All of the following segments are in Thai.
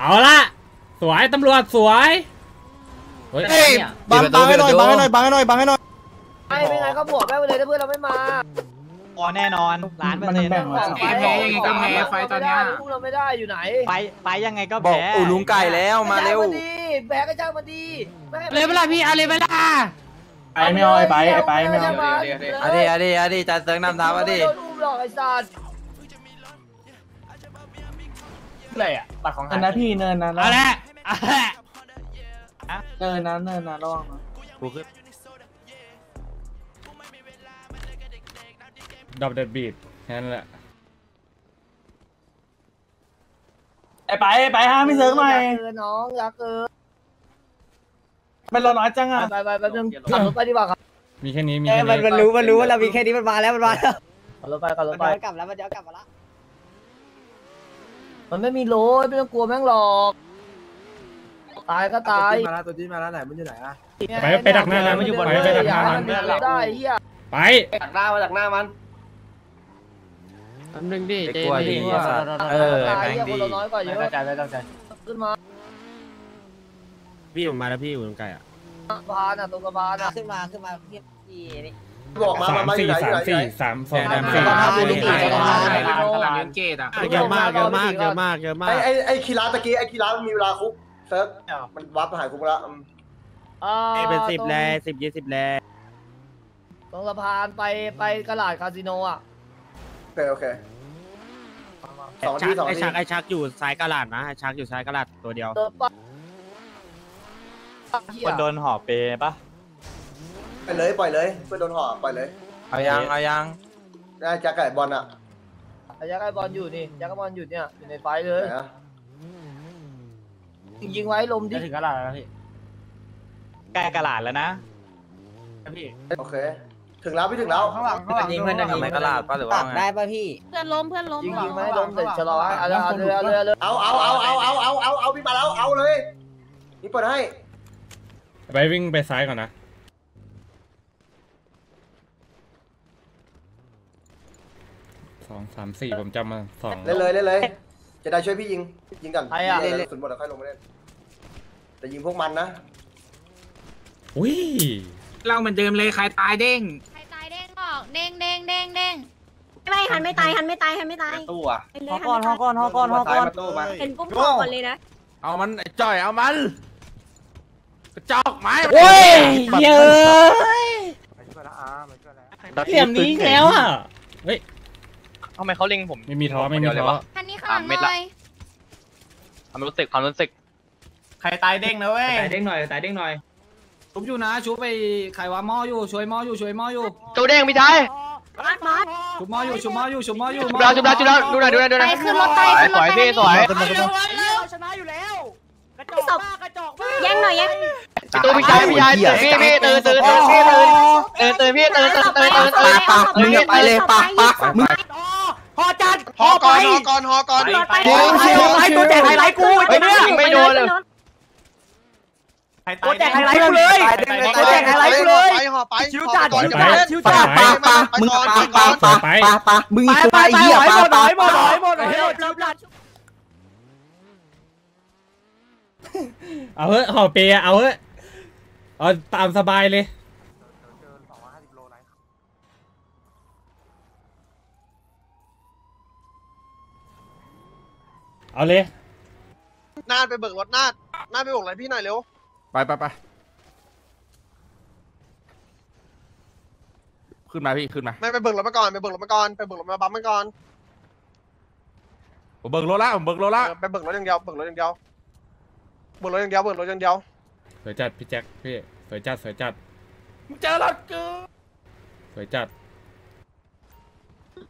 เอาละสวยตำรวจสวย เฮ้ยเฮ้ยบังบังให้หน่อยบังให้หน่อยบังให้หน่อยบังให้หน่อยไม่ไม่งั้นก็บวกแม่งไปเลยถ้าเพื่อนเราไม่มาพอแน่นอนล้านเปอร์เซ็นต์ของแพ้ยังไงก็แพ้ไฟตอนนี้พวกเราไม่ได้อยู่ไหนไปไปยังไงก็บอกแพ้อูลุงไก่แล้วมาเร็วจ้งนดีแพ้ก็จ้างมันดีไม่ให้เลยเวลาพี่เอาเลยเวลาไอ้ไม่เอาไอ้ไปไอ้ไปไม่เอาอะดีอะดีอะดีจัดเสิร์งนำทางมาดิโดนอุ้มหรอกไอ้สัตว์ อะไรอะบัตรของนะพี่เนินนะเอาละเอาละเนินนะเนินนะระวังนะดับเดดบีดแค่นั้นแหละไอ้ไปไอ้ไปห้ามไม่เซิร์ฟหน่อยเออน้องรักเออมันรอน้อยจังอะไปไปไปแป๊บนึงขับรถไปดีกว่าครับมีแค่นี้มีเอ้แค่ยมันนี้มันรู้มันรู้ว่าเรามีแค่นี้มันมาแล้วมันมาแล้วขับรถไปขับรถมันไปกลับแล้วมันจะกลับมาแล้ว มันไม่มีโลยไม่ต้องกลัวแม่งหรอกตายก็ตายมาแล้วตัวที่มาแล้วไหนมันอยู่ไหนอะไปไปดักหน้านั้นไปไปดักหน้านั้นได้เฮียไปดักหน้ามาดักหน้ามันเด็กกลัวดีสัตว์เออตายแม่งเฮียคดีนเราน้อยกว่าเยอะไม่ต้องใจไม่ต้องใจขึ้นมาพี่ผมมาแล้วพี่อยู่ตรงไกลอะสะพานอะตรงสะพานอะขึ้นมาขึ้นมาพี่พี่นี่ บอกมาสามมาสี่อยู่ไหนสามสี่สามสองสามสี่สะพานบุรีสะพานสะพานเยอะมากเยอะมากเยอะมากเยอะมาไอ้กไอ้ไอ้คีราตะกี้ไอ้คีรามันมีเวลาคุกเซิร์ฟมันวับหายคุกแล้วอืมอ่าเป็นสิบตรงแลสิบยี่สิบแลตรงสะพานไปไปกระลาดคาสิโนอะโอเคโอเคสองที่สองไอที่ชักไอชักอยู่ซ้ายกระดาษนะไอชักอยู่ซ้ายกระดาษตัวเดียว เติมปะเหี้ยคนโดนห่อเปปะ ไปเลยปล่อยเลยเพื่อโดนห่อปล่อยเลยเอายังเอายังได้แจ็คไก่บอลอะแต่ยักษ์ไอบอลอยู่นี่ยักษ์ไอบอลอยู่เนี่ยอยู่ในไฟเลย ไหนอะยิงไว้ลมดิ จะถึงกระดาษแล้วพี่ใกล้กระหลาดแล้วนะ พี่โอเค ถึงแล้วพี่ถึงแล้วข้างหลังข้างหลังทำไมกระลาดปะหรือว่าตัดไงได้ป่ะพี่ เพื่อนล้มเพื่อนล้มยิงเหรอยิงไม่ให้ลมเสร็จชะลอไว้เอาเลยเอาเลยเอาเลยเอาเลยเอาเอาเอาเอาเอาเอาเอาเอาพี่มาแล้วเอาเลยนี่เปิดให้ไปวิ่งไปซ้ายก่อนนะ สองสามสี่ผมจำมาสองเล่นเลยเล่นเลย จะได้ช่วยพี่ยิง ยิงกันเล่นสุดหมดแล้วค่อยลงมาเล่นแต่ยิงพวกมันนะ อุ้ยเราเหมือนเดิมเลยใครตายเด้งใครตายเด้งบอกเด้งเด้งเด้งเด้งไม่หันไม่ตายหันไม่ตายหันไม่ตายตู้อะไปเลห่อยหัก่อนนห่อไม่ก่อนห่อก่อนห่อก่อนตู้มาเห็นปุ๊บบอกก่อนเลยนะเอามันไอ้จ่อยเอามันกระจอกไม้โอ้ยเยอะดักเหลี่ยมนี้อีกแล้วอะ เฮ้ย ทำไมเขาเล็งผมไม่มีท้อไม่มีท้อคันนี้ข้างหลังเม็ดเลละยความรู้สึกความรู้สึก ใครตายเด้งนะเว้ยตายเด้งหน่อยตายเด้งหน่อยชุบอยู่นะชุบไปใครวะหม้ออยู่ช่วยหม้ออยู่ช่วยหม้ออยู่จูเด้งพี่ชายบอสบอสชุบหม้ออยู่ชุบหม้ออยู่ชุบหม้ออยู่จุบแล้วจุบแล้วจุบแล้วดูหน่อยดูหน่อยดูหไปน่อยขึ้นรถไปสวยขึ้นรถไปสวยพี่สวยเราชนะอยู่แล้วกระจอกมากกระจอกมากแย่งหน่อยแย่งพี่ตู้พี่ชายพี่ชายตื่นพี่พี่ตื่นตื่นตื่นพี่ตื่นตื่นตื่นพี่ตื่นตื่นตื่นตื่นตื่นปะมึงอย่าไปเลยปะปะมึง ห่อจัดฮอก่อนฮอก่อนฮอก่อนไปไปตัวแจกไฮไลท์กูไอ้เนี่ยยิงไม่โดนเลยตัวแจกไฮไลท์กูเลยตัวแจกไฮไลท์กูเลยไปฮอไปชิวจัดไปชิวไปจัดชิวจัดไปปะปะมึงปะปะปะปะปะมึงไปอีกไปตัวไอ้ไปเหี้ยหมปะดหปะมดหมดหมดหมดหลบหลบหลบเอาเฮ้ยห่อเปียเอาเฮ้ยเอาตามสบายเลย เอาเลยนาดไปเบิกรถนาดนาดไปเบิกอะไรพี่หน่อยเร็ว ไปไปไปขึ้นมาพี่ขึ้นมาไม่ไปเบิกรถมาก่อนไปเบิกรถมาก่อนไปเบิกรถมาบัมมาก่อนผมเบิกรถละผมเบิกรถละไปเบิกรถอย่างเดียวเบิกรถอย่างเดียวเบิกรถอย่างเดียวเบิกรถอย่างเดียวสวยจัดพี่แจ็คพี่สวยจัดสวยจัดมึงเจอรถกูสวยจัด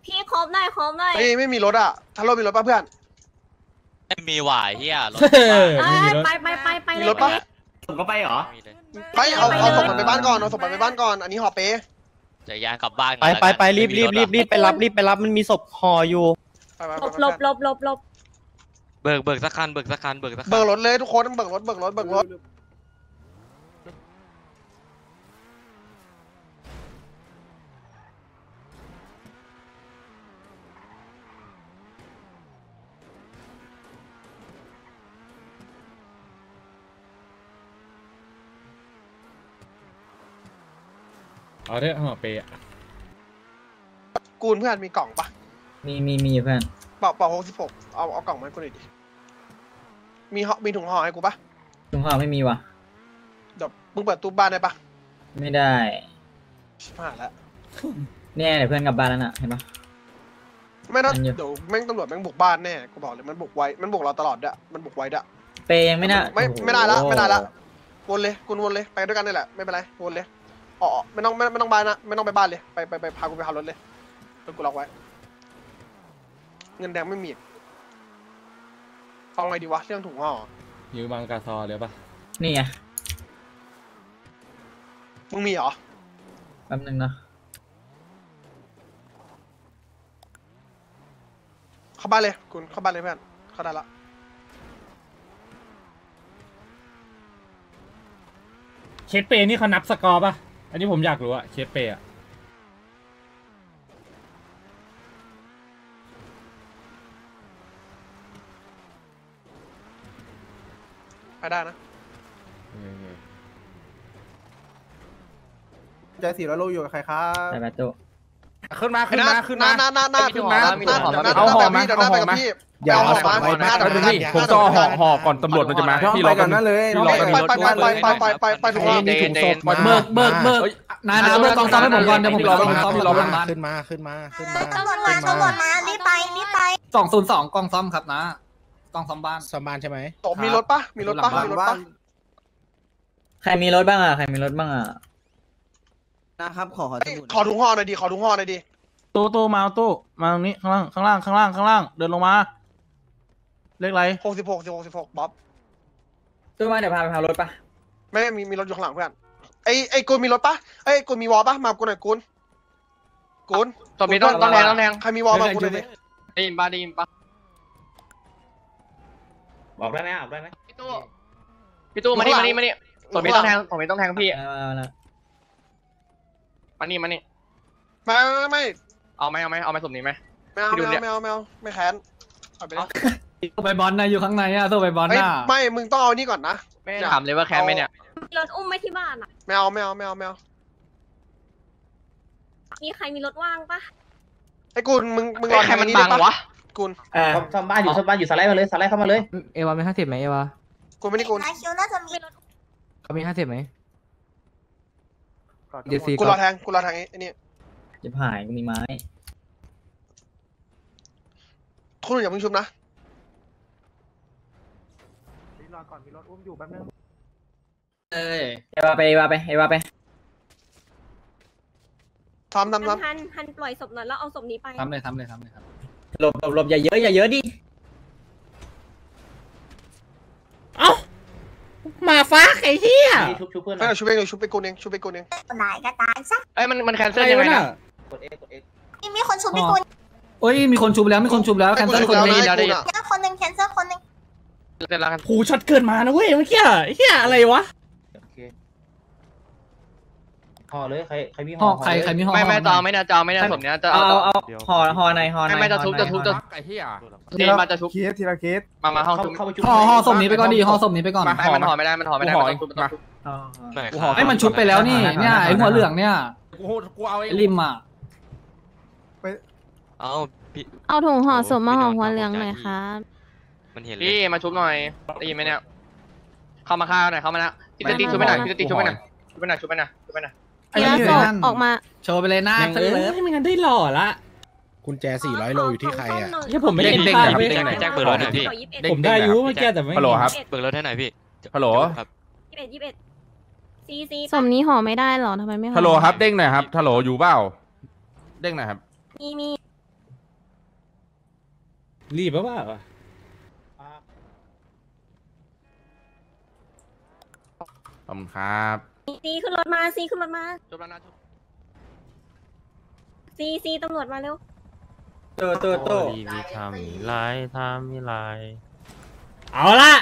พี่ครบหน่อยครบหน่อยไม่ไม่มีรถอะถ้ารถมีรถป่ะเพื่อน ไม่มีหวายเฮียรถเออเอ้ไม่มียรถ ไปไปไปไปมีเลรยถไปปะเลยผมก็ไปเหรอ ไม่มีเลยไปเอาเอาส่งมันไปบ้านก่อนเอาส่งมันไปบ้านก่อน อันนี้หอเป๊ะจะย่างกลับบ้านไปไปไปรีบรีบรีบรีบไปรับรีบไปรับมันมีศพห่ออยู่ ไปไปหลบไปหลบหลบหลบหลบเบิกเบิกสักคันเบิกสักคันเบิกสักคัน เบิกรถเลยทุกคนต้องเบิกรถเบิกรถเบิกรถ เอาเถอะห่อเปย์อะกูนเพื่อนมีกล่องปะมีมีมีเพื่อนเป่าเป่าหกสิบหกเอาเอากล่องมาให้กูหน่อยดิมีห่อมีถุงห่อให้กูปะถุงห่อไม่มีว่ะเดี๋ยวมึงเปิดตู้บ้านได้ปะไม่ได้ชิบหายแล้วเนี่ยเดี๋ยวเพื่อนกลับบ้านแล้วน่ะเห็นปะไม่ต้องอันเดียวเดี๋ยวแม่งตำรวจแม่งบุกบ้านแน่กูบอกเลยมันบุกไว้มันบุกเราตลอดเด้อมันบุกไว้เด้อเปย์ยังไม่น่าไม่โอ้โหไม่ได้ละไม่ได้ละวนเลยคุณวนเลยไปด้วยกันนี่แหละไม่เป็นไรวนเลย อ๋อไม่ต้องไม่ไม่ต้องบ้านนะไม่ต้องไปบ้านเลยไปไปไปพากูไปหารถเลยรถกูล็อกไว้ เงินแดงไม่มีอีกเอาไงดีวะเรื่องถุงห่อยืมบังกาซอเลยปะนี่ไงมึงมีเหรอแป๊บนึงนะเข้าบ้านเลยคุณเข้าบ้านเลยเพื่อนเข้าได้ละเคสเปย์นี่เขานับสกอร์ปะ อันนี้ผมอยากรู้อะเคสเปย์อะไปได้นะ ใจสี่ร้อยโลอยู่กับใครครับ ไปประตู ขึ้นมาขึ้นมาขึ้นมาหน้าหน้าหน้าขึ้นมาหน้าหน้าหน้าเอาห่อมาเดี๋ยวหน้าเอาห่ไปอกับมาพี่อย่าเอาห่อมาเอาห่อมาหน้าแป๊บนึงพี่หน้าผมต้องห่อห่อก่อนตำรวจมันจะมาพี่รอไปกัก่อนนนั่นเลยพี่รอกันไปไปไปไปไปไปไปถุงห่อมีถุงศพเบิกเบิกเบิกนายนะเบิกกองซ้อมให้ผมก่อนเดี๋ยวผมรอกองซ้อมรอประมาณขึ้นมาขึ้นมาขึ้นมาตำรวจตำรวจมารีบไปรีบไปสองศูนย์สองกองซ้อมครับนะกองซ้อมบ้านสมานใช่ไหมตบมีรถปะมีรถปะมีรถปะใครมีรถบ้างอะใครมีรถบ้างอะ นะครับขอขอเอ้ยขอถุงห่อหน่อยดิขอถุงห่อหน่อยดิตู้ตู้มาเอาตู้มาตรงนี้ข้างล่างข้างล่างข้างล่างข้างล่างเดินลงมาเลขอะไรหกสิบหกสิบหกสิบหกบ๊อบตู้มาเดี๋ยวพาไปพารถปะไม่มีมีรถอยู่ข้างหลังเพื่อนไอ้ไอ้กูมีรถปะไอ้กูมีวอลปะมากูหน่อยกูนกูนตบนี้ต้องต้องแทงต้องแทงใครมีวอลมากูหน่อยดิได้ยินปะได้ยินปะบอกได้ไหมบอกได้ไหมพี่ตู้พี่ตู้มานี่มานี่มานี่ตบนี้ต้องแทงตบนี้ต้องแทงพี่ เอาเอาเอา มานี่มานี่ไม่ไม่ไม่เอาไหมเอาไหมเอาไหมสมนี้ไหม ไม่เอาพี่ดูไม่เนี่เอายไม่เอาไม่เอาไม่แค้นเอาไปเลยตัวไปบอลนะอยู่ข้างในอะตัวไปบอลเอ้ยน่ะไม่มึงต้องเอานี่ก่อนนะ ไม่ได้ถามเลยว่าแคนไหมเนี่ย มีรถอุ้มไว้ที่บ้านอะ ไม่เอาไม่เอาไม่เอาไม่เอามีใครมีรถว่างปะไอ้กูนมึงมึงรเฮ้อยใครมันแทบังได้ปะวะกูนอ่าซ่อมบ้านอยู่ซ่อมบ้านอยู่สไลด์มาเลยสไลด์เข้ามาเลย เอวามีห้าสิบไหมเอวากูไม่ได้กูนนายคิวน่าจะมีรถเขามีห้าสิบไหม เดซีกูรอแทงกูรอแทงไอ้นี่จะหายกูมีไม้คุณอย่าเพิ่งชุบนะรอก่อนมีรถอุ้มอยู่แป๊บนึงเอ้ยเอวาไปเอวาไปเอวาไปทำทำฮันทำฮันฮันปล่อยศพหน่อยแล้วเอาศพนี้ไป ทำเลยทำเลยทำเลยครับหลบหลบหลบอย่าเยอะอย่าเยอะดิ เอ้า หมาฟ้าไอ้เหี้ยชุบชุบเพื่อนหไม่น่อยเอาชุบเองเลยชุบไปกูนเองชุบไปกูนเองนายก็ตายซะเอ้ยมันมันแคนเซิใคลรยังไงวะน่ะนะกดเอกดเอกมีมีคนชุบมีคนโอ้ยมีคนชุบแล้วมีคนชุบแล้วแคนเซิลคนไอ้นี้กูได้ได้ได้กูนอะคนหนึ่งแคนเซิลคนหนึ่งเสร็จแล้วกันผูช็อตเกินมานะเว้ยเมื่อกี้ไอ้เหี้ยอะไรวะโอเค ห่อเลยใครใครมีห่ห่ออใครใครมีห่อไม่ไม่จะเอาไม่เนี่ยจะเอาไม่เนี่ยสมเนี้ยจะเอาเอาเอาเอาห่อห่อในห่อในไม่ไม่จะทุบจะทุบจะไอ้เหี้ยเจนมาจะทุบเคสทีละเคสมามาห้องเข้าทุบเข้าไปชุบห่อห่อศพนี้ไปก่อนดีห่อศพนี้ไปก่อนมาไม่มันห่อไม่ได้มันห่อไม่ได้มันต้องทุบมันต้องทุบอ๋อหน่อยกูคห่อรับไอ้ยมันชุบไปแล้วนี่เนี่ยไอ้หัวเหลืองเนี่ยกูกูเอาเอไอ้งริมอะเอ้าพี่เอาถุงห่อศพมาห่อหัวพี่เหลืองโดนหน่อยพี่ครับมันเห็นเลยพี่มาชุบหน่อยได้ยินไหมเนี่ยเข้ามาฆ่าหน่อยเข้ามานะพี่จะตีชุบไปหน่อยพี่จะตีชุบไปหน่อยชุบไปหน่อยชุบไปหน่อยชุบไปหน่อยไอ้ ทีละนี่ศพนั่นออกมา โชว์ไปเลยหน้าแม่งเธเอ้อเลยยไม่งั้นได้หล่อละกุญแจ 400 โลอยู่ที่ใครอะแค่ผมไม่ได้เด้งพลาดๆเว้ยเด้งๆหน่อยแจ้งเบอร์รถหน่อยพี่ผมได้อยูเมื่อกี้แต่ไม่ฮัลโหลครับเบิกรถให้หน่อยพี่ฮัลโหลครับยี่สิบเอ็ดยี่สิบเอ็ดซีซีศพนี้ห่อไม่ได้หรอทำไมไม่ห่อฮัลโหลครับเด้งหน่อยครับฮัลโหลอยู่เปล่าเด้งหน่อยครับมีมีรีบปะวะขอบคุณครับ ซีขึ้นรถมาซีขึ้นรถมาชุบแล้วนะชุบซีซีตำรวจมาเร็วโตโตโตเอาละ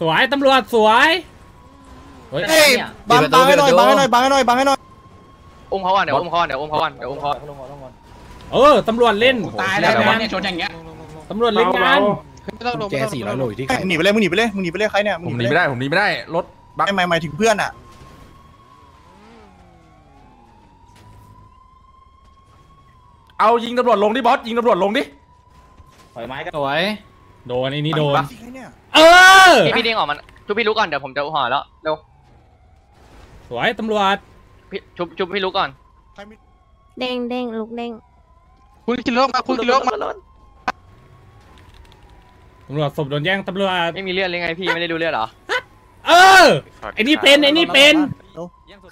สวยตำรวจสวยเฮ้ยเฮ้ยบังบังให้หน่อยบังให้หน่อยบังให้หน่อยบังให้หน่อยอุ้มเขาก่อนเดี๋ยวอุ้มเขาก่อนเดี๋ยวอุ้มเขาก่อนเดี๋ยวอุ้มเขาก่อนลงก่อนลงก่อนเออตำรวจเล่นตายแล้วเนี่ยชนอย่างเงี้ยตำรวจเล่นงานกุญแจ400โลอยู่ที่ใครหนีไปเลยมึงหนีไปเลยมึงหนีไปเลยใครเนี่ยผมหนีไม่ได้ผมหนีไม่ได้รถบักไม่หมายหมายถึงเพื่อนอะ เอายิงตำรวจลงดิบอสยิงตำรวจลงดิถอยไม้กันสวย โดนไอ้นี่โดนปะเออ พี่พี่เด้งออกมาชุบพี่ลุกก่อนเดี๋ยวผมจะห่อแล้วเร็วสวยตำรวจ พี่ชุบชุบพี่ลุกก่อน เด้งเด้งลุกเด้งคุณกินเลิกมาคุณกินเลิกมาตำรวจศพโดนแย่งตำรวจ ไม่มีเลือดเลยไงพี่ไม่ได้ดูเลือดเหรอ เออ ไอ้นี่เป็นไอ้นี่เป็น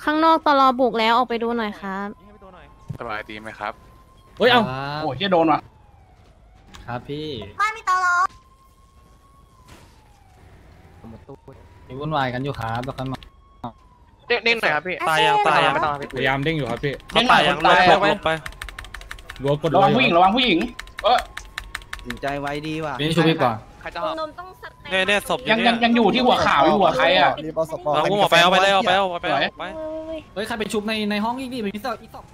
ข้างนอกตลอบุกแล้วออกไปดูหน่อยครับสบายดีไหมครับ เฮ้ย เอา โอ้ยเฮียโดนว่ะ ครับพี่บ้านมีตลอมีวุ่นวายกันอยู่ครับแล้วกันมาเด้งเด้งหน่อยครับพี่ ตายยังตายยังไม่ต้องครับพี่พยายามเด้งอยู่ครับพี่เขาตายยังลบลบลบไปรัวกดระวังรัผู้หญิงระวังผู้หญิง เออสินใจไว้ดีว่ะพี่ชุบพี่ก่อนใครจะห่อนมต้องสแตเนี่ยเนี่ยศพยังยังยังอยู่ที่หัวขาวอยู่หัวใครอะรีบเอาสปอร์เอาอุ้มออกไปเอาไปเลยเอาไปเอาไปเอาไปเฮ้ยใครไปชุบในในห้องอีกดิไปอีกสองอีกสอง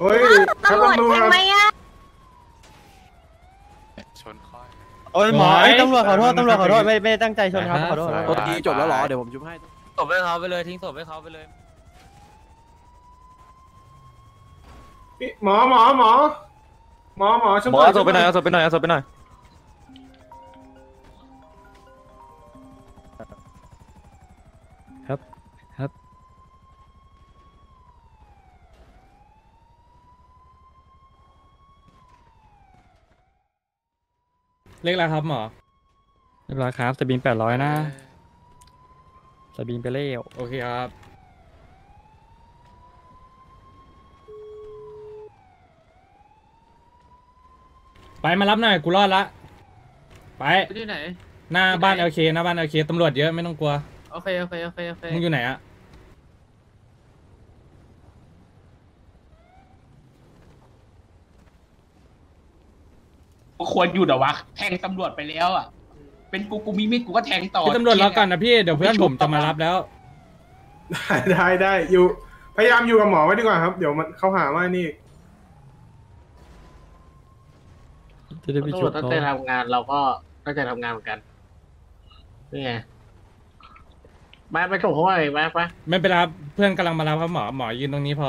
เฮ้ยตำรวจใช่ไหมอะชนค่อยโอ้ยหมอไอ้ตำรวจขอโทษตำรวจขอโทษไม่ไม่ได้ตั้งใจชนครับขอโทษโทษทีจบแล้วเหรอเดี๋ยวผมชุบให้ศพให้เขาไปเลยทิ้งศพให้เขาไปเลยหมอหมอหมอหมอหมอช่วยหมอเอาศพไปหน่อยเอาศพไปหน่อยเอาศพไปหน่อย เลขอะไรครับหมอเรียบร้อยครับสบินแปดร้อยนะสบินไปเร็วโอเคครับไปมารับหน่อยกูรอดละไปไปที่ไหน หน้าบ้านเอลเคหน้าบ้านเอลเคตำรวจเยอะไม่ต้องกลัว โอเค โอเค โอเค โอเคมึงอยู่ไหนอะ ควรอยู่เดี๋ยววะ แทงตำรวจไปแล้วอะ เป็นกูกูมีมีดกูก็แทงต่อพี่ตำรวจรอก่อนนะพี่ เดี๋ยวเพื่อนผมจะมารับแล้ว ได้ได้ได้อยู่ พยายามอยู่กับหมอไว้ดีกว่าครับ เดี๋ยวมันเขาหาว่านี่ จะได้ไปช่วยเขาทำงานเราก็ตั้งใจทำงานเหมือนกันนี่ไงมาไปส่งเขาหน่อยมาไป ไม่เป็นไรครับเพื่อนกำลังมารับครับหมอหมอยืนตรงนี้พอ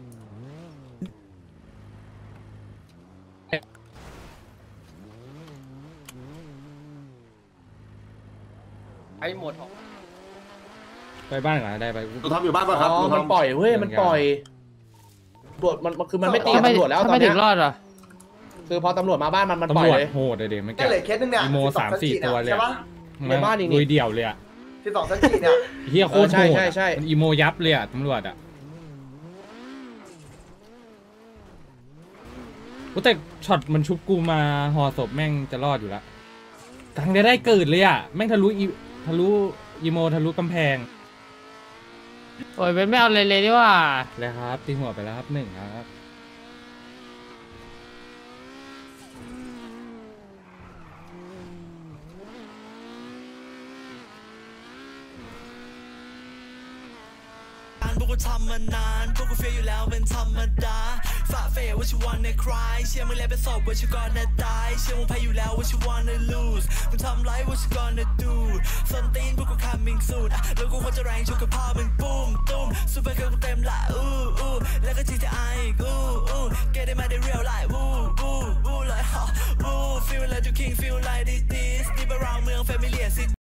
ไอ้หมดไปบ้านก่อนได้ไปลุงทอมอยู่บ้านป่ะครับลุงทอมปล่อยเว้ยมันปล่อยตำรวจมันคือมันไม่ตีกับตำรวจแล้วตอนทำไมเนี้ถึยงรอดอะคือพอตำรวจมาบ้านมันมันปล่ตำอยรวจเลย โหดเลยเด็กไม่ก็แก่เหลือเคสนึงเนี่ยอีโมสามสี่ตัวเลยใช่อะปะในบ้านอีกนี่ ลุยเดี่ยวเลยอะที่สองชั้นสี่เนี่ยเฮียโคตรเออใช่โหดใช่อะใช่ มันอีโมยับเลยอะตำรวจอะโอ้แต่ช็อตมันชุบกูมาห่อศพแม่งจะรอดอยู่ละกังได้ได้เกิดเลยอะแม่งทะลุอี ทะลุอีโมทะลุกำแพงโอ้ยเวทไม่เอาเลยเลยดีว่าแล้วครับตีหัวไปแล้วครับหนึ่งครับพวกกูทำมานานพวกกูเฟียอยู่แล้วเป็นธรรมดาฝ่าเฟยว่าชิวันในคลายเชื่อมึงแล้วเป็นศพว่าชิวันในตาย เชื่อมึงแพ้อยู่แล้วว่าชิวันใน lose มึงทำไรว่าชิวันใน do ส้นตีนพวกกู coming soon แล้วกูควรจะแรงชกกับพ่อมึงปุ้มตุ้มซูเปอร์เกิร์ลกูเต็มละอู้อู้แล้วก็ GTI อีกอู้อู้แกได้มาได้ real life วู้วู้วู้เลยฮะวู้ feel like you king feel like this deep around เมือง family city